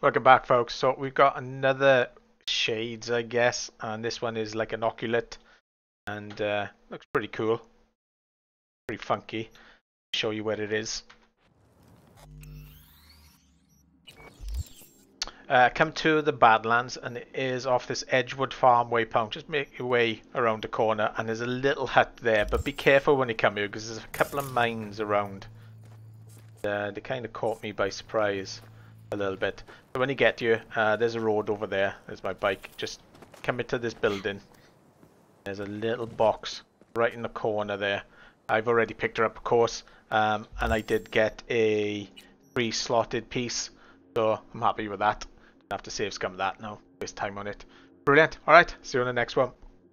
Welcome back, folks. So we've got another shades, I guess, and this one is like an ocuset, and uh, looks pretty cool, pretty funky. Show you what it is. Uh, come to the Badlands, and it is off this Edgewood Farm waypoint. Just make your way around the corner, and there's a little hut there, but be careful when you come here because there's a couple of mines around. Uh, they kind of caught me by surprise a little bit. But when you get here, uh, there's a road over there. There's my bike. Just come into this building. There's a little box right in the corner there. I've already picked her up, of course, um, and I did get a free slotted piece, so I'm happy with that. Don't have to save scum that now. Waste time on it. Brilliant. All right. See you on the next one.